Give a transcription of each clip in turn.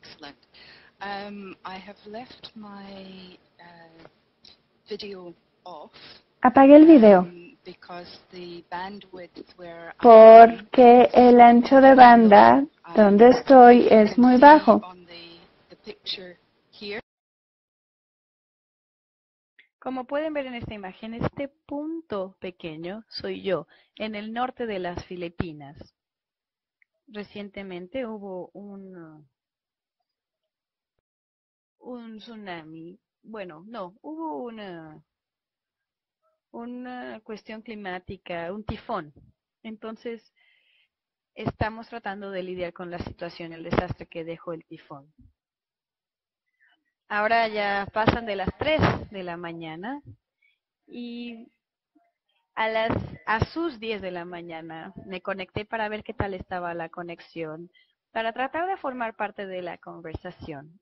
Excellent. Um, I have left my uh, video off Apagué el video um, because the bandwidth where I porque el ancho de banda donde estoy es muy bajo. on the, the picture here. Como pueden ver en esta imagen, este punto pequeño soy yo, en el norte de las Filipinas. Recientemente hubo un, un tsunami. Bueno, no, hubo una, una cuestión climática, un tifón. Entonces, estamos tratando de lidiar con la situación, el desastre que dejó el tifón. Ahora ya pasan de las 3 de la mañana y a las a sus 10 de la mañana me conecté para ver qué tal estaba la conexión, para tratar de formar parte de la conversación.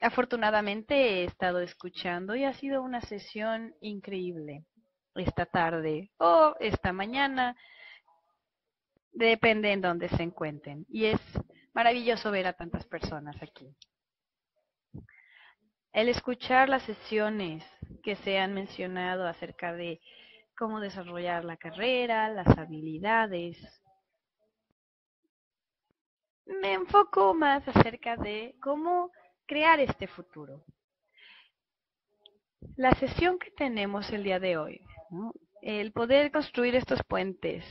Afortunadamente he estado escuchando y ha sido una sesión increíble esta tarde o esta mañana, depende en dónde se encuentren. Y es maravilloso ver a tantas personas aquí. El escuchar las sesiones que se han mencionado acerca de cómo desarrollar la carrera, las habilidades, me enfoco más acerca de cómo crear este futuro. La sesión que tenemos el día de hoy, el poder construir estos puentes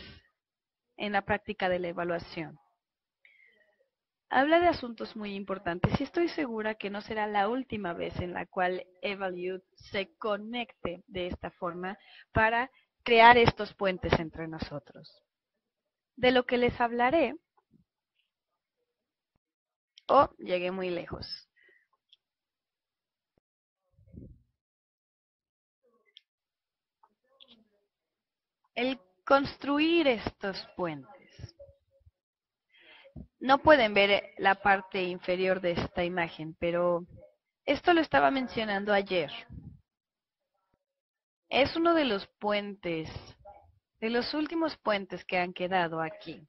en la práctica de la evaluación. Habla de asuntos muy importantes y estoy segura que no será la última vez en la cual Evaluate se conecte de esta forma para crear estos puentes entre nosotros. De lo que les hablaré, oh, llegué muy lejos. El construir estos puentes. No pueden ver la parte inferior de esta imagen, pero esto lo estaba mencionando ayer. Es uno de los puentes, de los últimos puentes que han quedado aquí.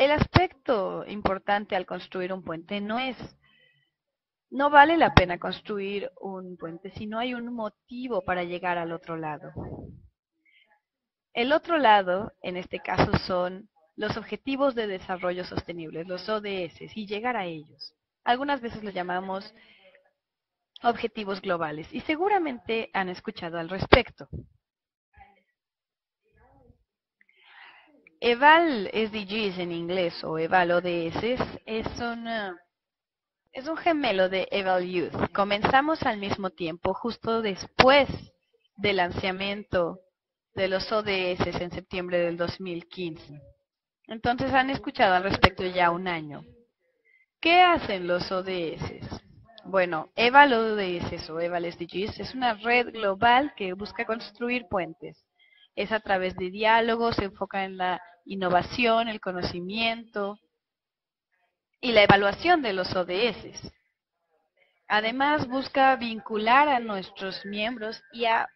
El aspecto importante al construir un puente no es, no vale la pena construir un puente si no hay un motivo para llegar al otro lado. El otro lado, en este caso, son los Objetivos de Desarrollo Sostenible, los ODS, y llegar a ellos. Algunas veces los llamamos objetivos globales y seguramente han escuchado al respecto. Eval SDGs en inglés o Eval ODS es un, es un gemelo de Eval Youth. Comenzamos al mismo tiempo, justo después del lanzamiento de los ODS en septiembre del 2015. Entonces han escuchado al respecto ya un año. ¿Qué hacen los ODS? Bueno, EVAL ODS o EVAL SDGs es una red global que busca construir puentes. Es a través de diálogos, se enfoca en la innovación, el conocimiento y la evaluación de los ODS. Además, busca vincular a nuestros miembros y a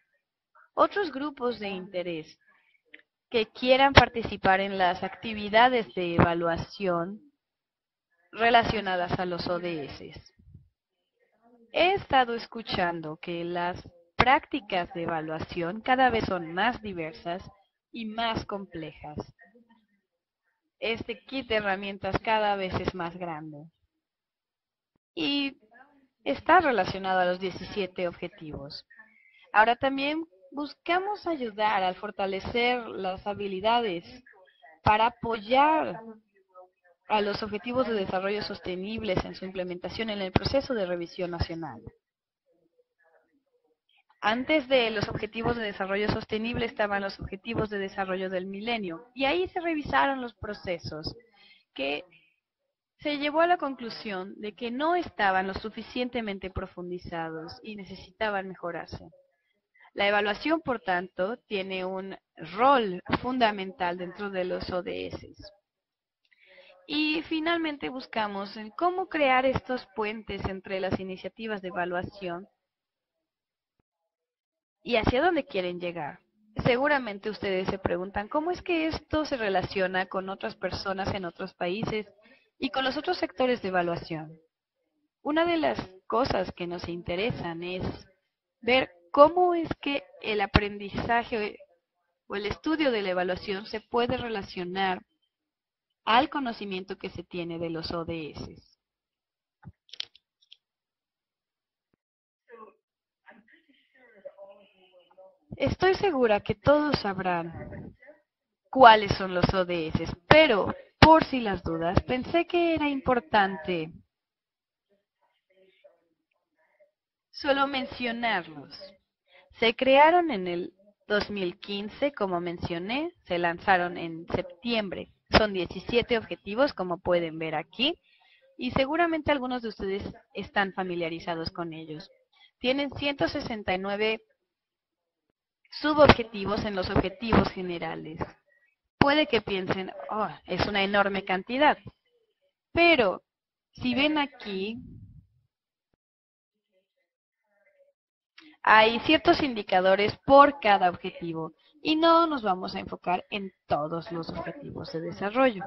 otros grupos de interés que quieran participar en las actividades de evaluación relacionadas a los ODS. He estado escuchando que las prácticas de evaluación cada vez son más diversas y más complejas. Este kit de herramientas cada vez es más grande. Y está relacionado a los 17 objetivos. Ahora también buscamos ayudar al fortalecer las habilidades para apoyar a los objetivos de desarrollo sostenibles en su implementación en el proceso de revisión nacional. Antes de los objetivos de desarrollo sostenible estaban los objetivos de desarrollo del milenio y ahí se revisaron los procesos que se llevó a la conclusión de que no estaban lo suficientemente profundizados y necesitaban mejorarse. La evaluación, por tanto, tiene un rol fundamental dentro de los ODS. Y finalmente buscamos en cómo crear estos puentes entre las iniciativas de evaluación y hacia dónde quieren llegar. Seguramente ustedes se preguntan, ¿cómo es que esto se relaciona con otras personas en otros países y con los otros sectores de evaluación? Una de las cosas que nos interesan es ver cómo es que el aprendizaje o el estudio de la evaluación se puede relacionar al conocimiento que se tiene de los ODS. Estoy segura que todos sabrán cuáles son los ODS, pero por si las dudas, pensé que era importante solo mencionarlos. Se crearon en el 2015, como mencioné, se lanzaron en septiembre. Son 17 objetivos, como pueden ver aquí, y seguramente algunos de ustedes están familiarizados con ellos. Tienen 169 subobjetivos en los objetivos generales. Puede que piensen, oh, es una enorme cantidad. Pero, si ven aquí, hay ciertos indicadores por cada objetivo y no nos vamos a enfocar en todos los objetivos de desarrollo.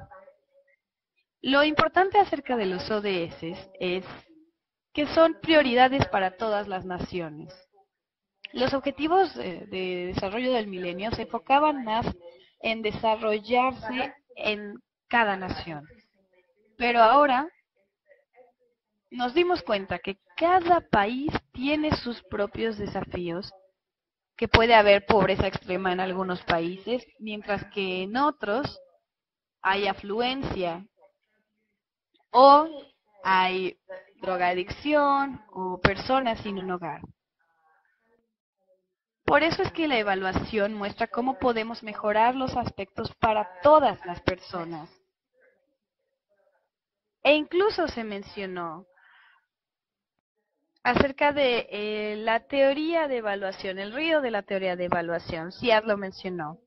Lo importante acerca de los ODS es que son prioridades para todas las naciones. Los objetivos de desarrollo del milenio se enfocaban más en desarrollarse en cada nación. Pero ahora nos dimos cuenta que cada país tiene sus propios desafíos, que puede haber pobreza extrema en algunos países, mientras que en otros hay afluencia o hay drogadicción o personas sin un hogar. Por eso es que la evaluación muestra cómo podemos mejorar los aspectos para todas las personas. E incluso se mencionó acerca de eh, la teoría de evaluación, el río de la teoría de evaluación, Siad lo mencionó.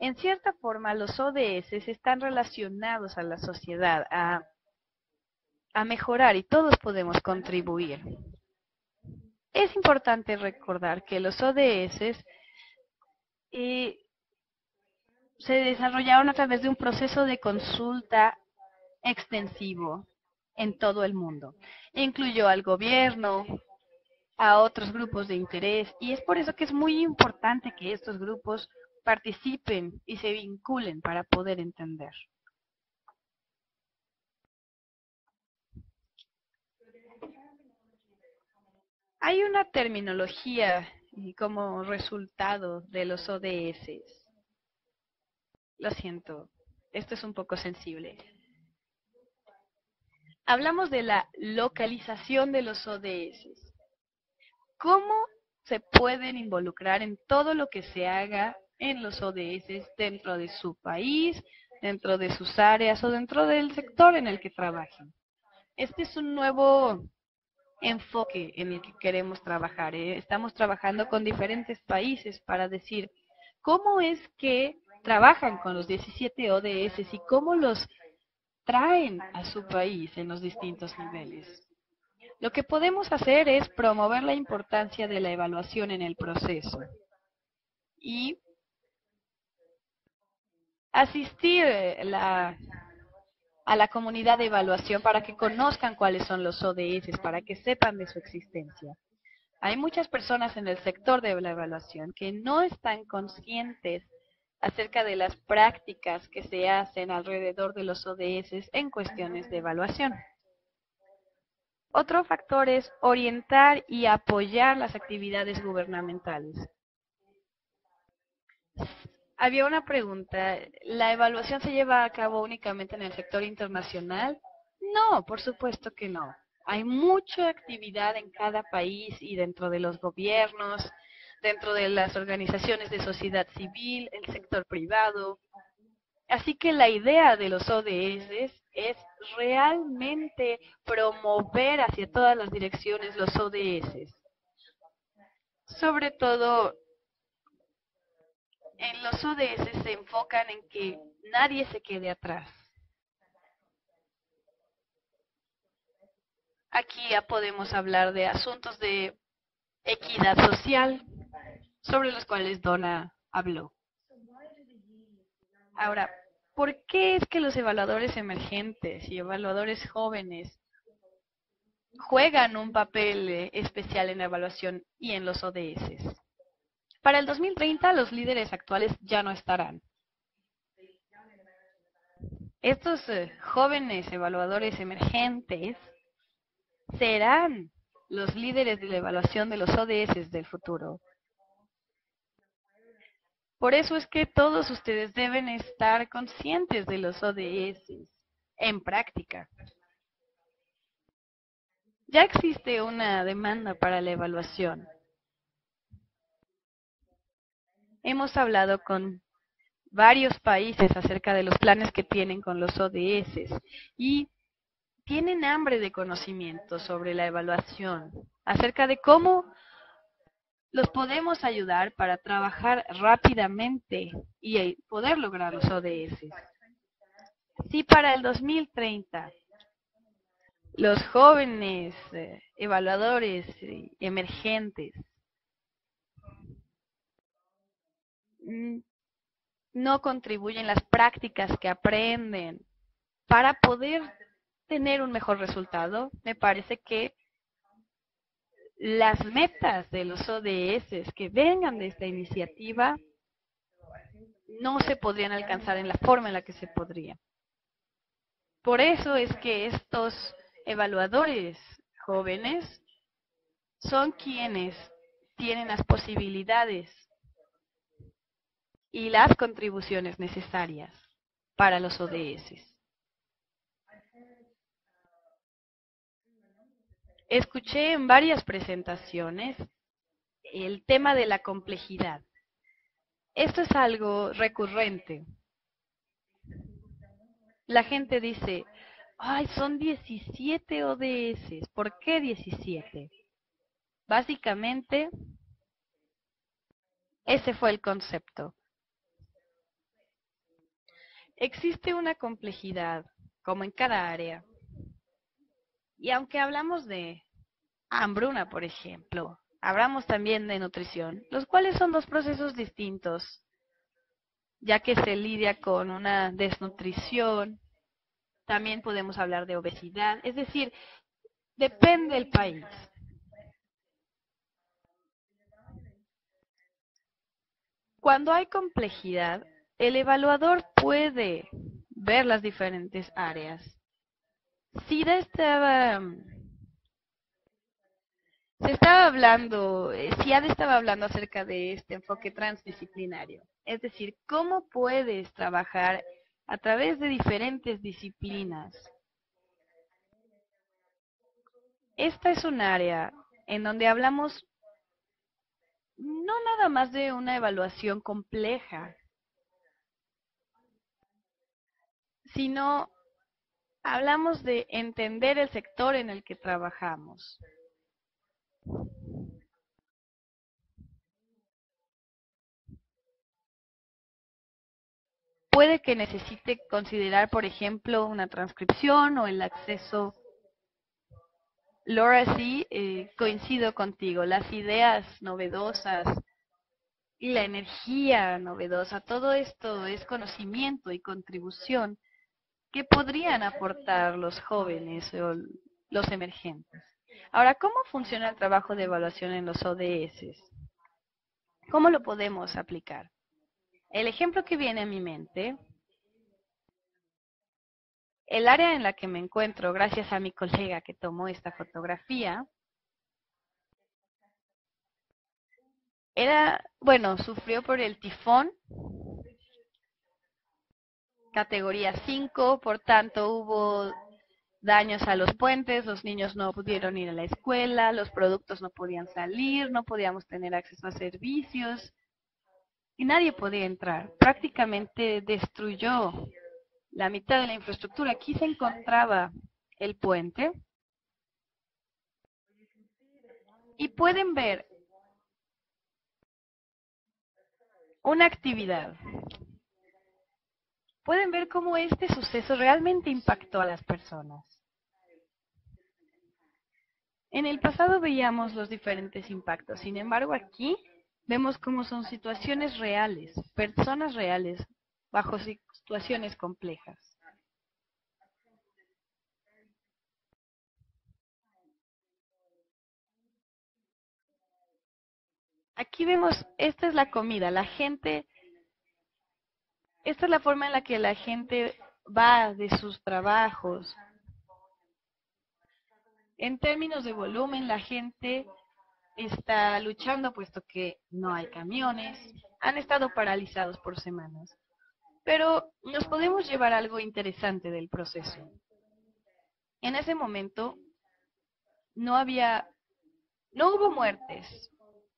En cierta forma, los ODS están relacionados a la sociedad, a mejorar y todos podemos contribuir. Es importante recordar que los ODS eh, se desarrollaron a través de un proceso de consulta extensivo en todo el mundo. Incluyó al gobierno, a otros grupos de interés y es por eso que es muy importante que estos grupos participen y se vinculen para poder entender. Hay una terminología como resultado de los ODS. Lo siento, esto es un poco sensible. Hablamos de la localización de los ODS. ¿Cómo se pueden involucrar en todo lo que se haga en los ODS dentro de su país, dentro de sus áreas o dentro del sector en el que trabajen? Este es un nuevo enfoque en el que queremos trabajar. ¿eh? Estamos trabajando con diferentes países para decir cómo es que trabajan con los 17 ODS y cómo los traen a su país en los distintos niveles. Lo que podemos hacer es promover la importancia de la evaluación en el proceso y asistir eh, la, a la comunidad de evaluación para que conozcan cuáles son los ODS, para que sepan de su existencia. Hay muchas personas en el sector de la evaluación que no están conscientes acerca de las prácticas que se hacen alrededor de los ODS en cuestiones de evaluación. Otro factor es orientar y apoyar las actividades gubernamentales había una pregunta. ¿La evaluación se lleva a cabo únicamente en el sector internacional? No, por supuesto que no. Hay mucha actividad en cada país y dentro de los gobiernos, dentro de las organizaciones de sociedad civil, el sector privado. Así que la idea de los ODS es realmente promover hacia todas las direcciones los ODS. Sobre todo en los ODS se enfocan en que nadie se quede atrás. Aquí ya podemos hablar de asuntos de equidad social, sobre los cuales Donna habló. Ahora, ¿por qué es que los evaluadores emergentes y evaluadores jóvenes juegan un papel eh, especial en la evaluación y en los ODS? Para el 2030 los líderes actuales ya no estarán. Estos eh, jóvenes evaluadores emergentes serán los líderes de la evaluación de los ODS del futuro. Por eso es que todos ustedes deben estar conscientes de los ODS en práctica. Ya existe una demanda para la evaluación. Hemos hablado con varios países acerca de los planes que tienen con los ODS y tienen hambre de conocimiento sobre la evaluación, acerca de cómo los podemos ayudar para trabajar rápidamente y poder lograr los ODS. Si para el 2030 los jóvenes eh, evaluadores eh, emergentes no contribuyen las prácticas que aprenden para poder tener un mejor resultado, me parece que las metas de los ODS que vengan de esta iniciativa no se podrían alcanzar en la forma en la que se podría. Por eso es que estos evaluadores jóvenes son quienes tienen las posibilidades y las contribuciones necesarias para los ODS. Escuché en varias presentaciones el tema de la complejidad. Esto es algo recurrente. La gente dice, ay, son 17 ODS. ¿Por qué 17? Básicamente, ese fue el concepto. Existe una complejidad, como en cada área, y aunque hablamos de hambruna, por ejemplo, hablamos también de nutrición, los cuales son dos procesos distintos, ya que se lidia con una desnutrición, también podemos hablar de obesidad, es decir, depende del país. Cuando hay complejidad, el evaluador puede ver las diferentes áreas SIDA estaba... Se estaba hablando, eh, estaba hablando acerca de este enfoque transdisciplinario. Es decir, cómo puedes trabajar a través de diferentes disciplinas. Esta es un área en donde hablamos no nada más de una evaluación compleja, sino hablamos de entender el sector en el que trabajamos. Puede que necesite considerar, por ejemplo, una transcripción o el acceso. Laura, sí, eh, coincido contigo. Las ideas novedosas y la energía novedosa, todo esto es conocimiento y contribución ¿Qué podrían aportar los jóvenes o los emergentes. Ahora, ¿cómo funciona el trabajo de evaluación en los ODS? ¿Cómo lo podemos aplicar? El ejemplo que viene a mi mente, el área en la que me encuentro, gracias a mi colega que tomó esta fotografía, era, bueno, sufrió por el tifón categoría 5, por tanto hubo daños a los puentes, los niños no pudieron ir a la escuela, los productos no podían salir, no podíamos tener acceso a servicios y nadie podía entrar. Prácticamente destruyó la mitad de la infraestructura. Aquí se encontraba el puente y pueden ver una actividad pueden ver cómo este suceso realmente impactó a las personas. En el pasado veíamos los diferentes impactos, sin embargo aquí vemos cómo son situaciones reales, personas reales, bajo situaciones complejas. Aquí vemos, esta es la comida, la gente, esta es la forma en la que la gente va de sus trabajos. En términos de volumen, la gente está luchando puesto que no hay camiones, han estado paralizados por semanas. Pero nos podemos llevar algo interesante del proceso. En ese momento no había, no hubo muertes,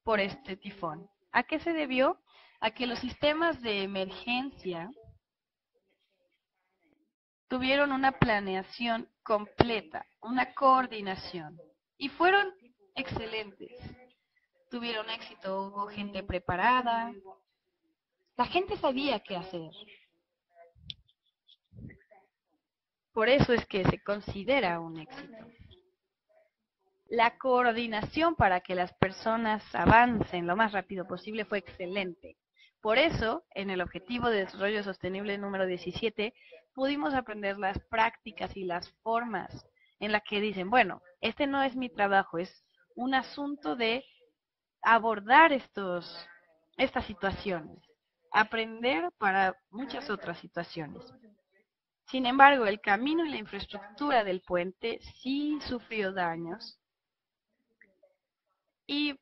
por este tifón. ¿A qué se debió? A que los sistemas de emergencia tuvieron una planeación completa, una coordinación y fueron excelentes. Tuvieron éxito, hubo gente preparada, la gente sabía qué hacer. Por eso es que se considera un éxito. La coordinación para que las personas avancen lo más rápido posible fue excelente. Por eso, en el Objetivo de Desarrollo Sostenible número 17, pudimos aprender las prácticas y las formas en las que dicen, bueno, este no es mi trabajo, es un asunto de abordar estos, estas situaciones, aprender para muchas otras situaciones. Sin embargo, el camino y la infraestructura del puente sí sufrió daños y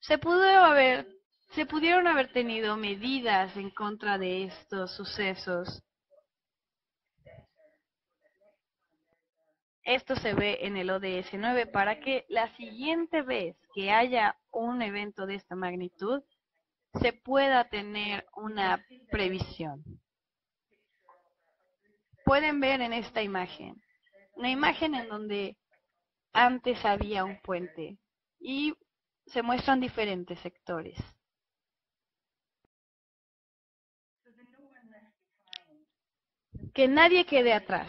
se pudo haber se pudieron haber tenido medidas en contra de estos sucesos. Esto se ve en el ODS 9 para que la siguiente vez que haya un evento de esta magnitud se pueda tener una previsión. Pueden ver en esta imagen, una imagen en donde antes había un puente y se muestran diferentes sectores. Que nadie quede atrás.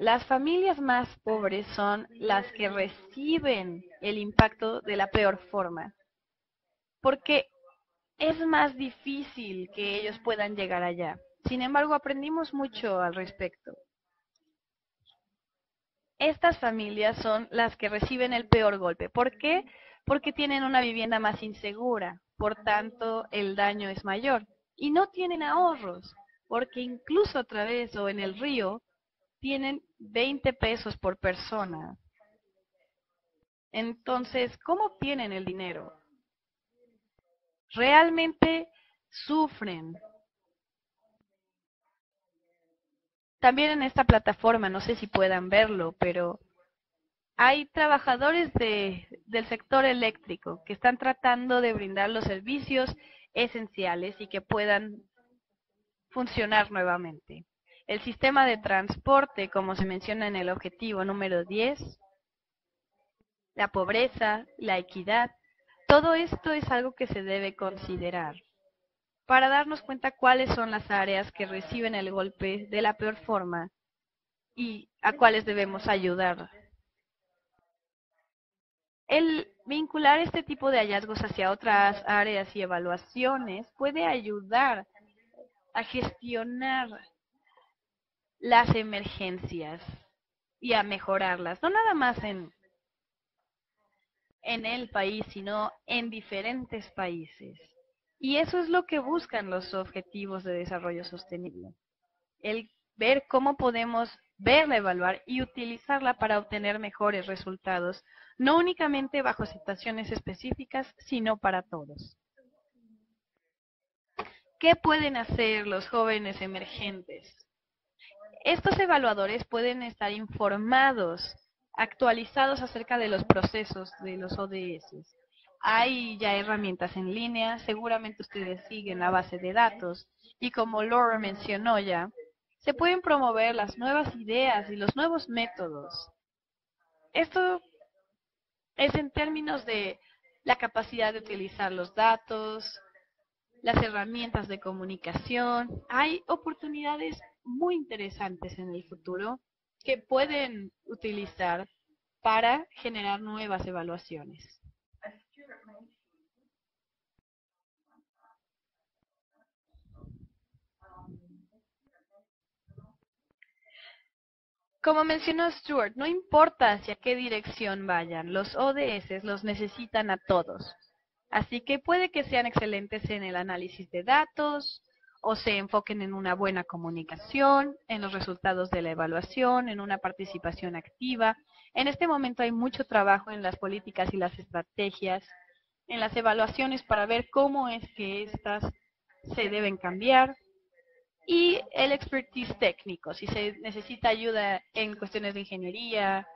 Las familias más pobres son las que reciben el impacto de la peor forma, porque es más difícil que ellos puedan llegar allá. Sin embargo, aprendimos mucho al respecto. Estas familias son las que reciben el peor golpe. ¿Por qué? Porque tienen una vivienda más insegura, por tanto el daño es mayor. Y no tienen ahorros, porque incluso a través o en el río tienen 20 pesos por persona. Entonces, ¿cómo obtienen el dinero? Realmente sufren También en esta plataforma, no sé si puedan verlo, pero hay trabajadores de, del sector eléctrico que están tratando de brindar los servicios esenciales y que puedan funcionar nuevamente. El sistema de transporte, como se menciona en el objetivo número 10, la pobreza, la equidad, todo esto es algo que se debe considerar para darnos cuenta cuáles son las áreas que reciben el golpe de la peor forma y a cuáles debemos ayudar. El vincular este tipo de hallazgos hacia otras áreas y evaluaciones puede ayudar a gestionar las emergencias y a mejorarlas, no nada más en, en el país, sino en diferentes países. Y eso es lo que buscan los objetivos de desarrollo sostenible. El ver cómo podemos verla, evaluar y utilizarla para obtener mejores resultados, no únicamente bajo situaciones específicas, sino para todos. ¿Qué pueden hacer los jóvenes emergentes? Estos evaluadores pueden estar informados, actualizados acerca de los procesos de los ODS hay ya herramientas en línea, seguramente ustedes siguen la base de datos y como Laura mencionó ya, se pueden promover las nuevas ideas y los nuevos métodos. Esto es en términos de la capacidad de utilizar los datos, las herramientas de comunicación. Hay oportunidades muy interesantes en el futuro que pueden utilizar para generar nuevas evaluaciones. Como mencionó Stuart, no importa hacia qué dirección vayan, los ODS los necesitan a todos. Así que puede que sean excelentes en el análisis de datos, o se enfoquen en una buena comunicación, en los resultados de la evaluación, en una participación activa. En este momento hay mucho trabajo en las políticas y las estrategias, en las evaluaciones para ver cómo es que estas se deben cambiar y el expertise técnico, si se necesita ayuda en cuestiones de ingeniería.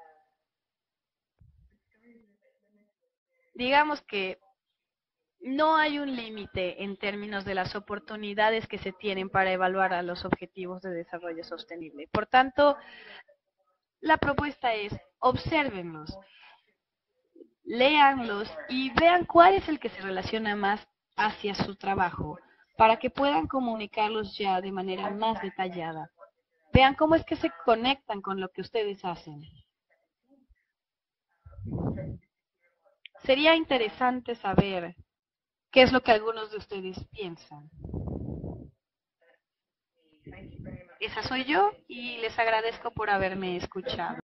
Digamos que no hay un límite en términos de las oportunidades que se tienen para evaluar a los objetivos de desarrollo sostenible. Por tanto, la propuesta es obsérvenlos, léanlos y vean cuál es el que se relaciona más hacia su trabajo para que puedan comunicarlos ya de manera más detallada. Vean cómo es que se conectan con lo que ustedes hacen. Sería interesante saber qué es lo que algunos de ustedes piensan. Esa soy yo y les agradezco por haberme escuchado.